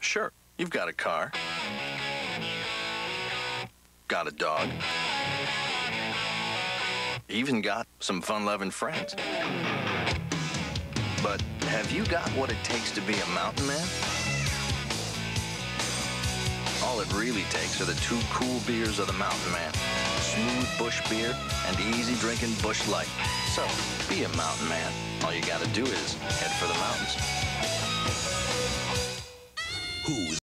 Sure, you've got a car. Got a dog. Even got some fun-loving friends. But have you got what it takes to be a mountain man? All it really takes are the two cool beers of the mountain man. Smooth Busch beer and easy drinking Busch light. So, be a mountain man. All you gotta do is head for the mountains. Who's